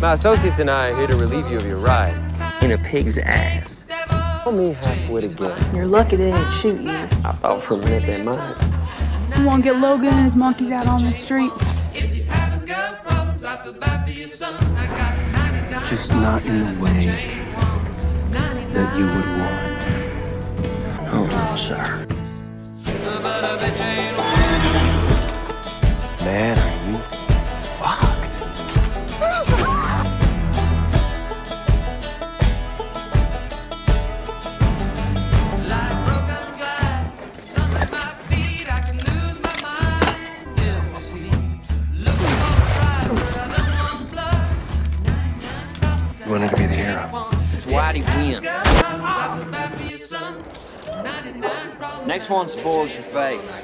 My associates and I are here to relieve you of your ride. In a pig's ass. Call me half-wit again. You're lucky they didn't shoot you. I thought for a minute they might. You want to get Logan and his monkeys out on the street? Just not in the way that you would want. Hold on, sir. You wanted to be the hero. It's Whitey Winn. Next one spoils your face.